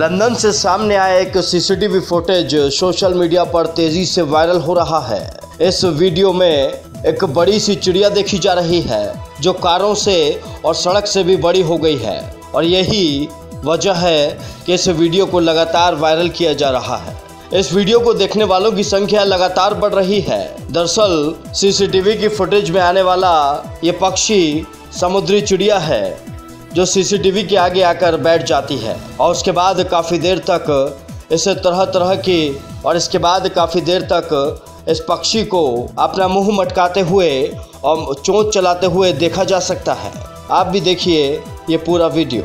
London से सामने आया एक सीसीटीवी फुटेज, सोशल मीडिया पर तेज़ी से वायरल हो रहा है। इस वीडियो में एक बड़ी सी चिड़िया देखी जा रही है, जो कारों से और सड़क से भी बड़ी हो गई है। और यही वजह है कि इस वीडियो को लगातार वायरल किया जा रहा है। इस वीडियो को देखने वालों की संख्या लगातार बढ़ रही है। दरअसल, सीसीटीवी की फुटेज में आने वाला ये पक्षी समुद्री चिड़िया है। जो सीसीटीवी के आगे आकर बैठ जाती है और उसके बाद काफ़ी देर तक इस तरह तरह की और इसके बाद काफ़ी देर तक इस पक्षी को अपना मुँह मटकाते हुए और चोंच चलाते हुए देखा जा सकता है। आप भी देखिए ये पूरा वीडियो।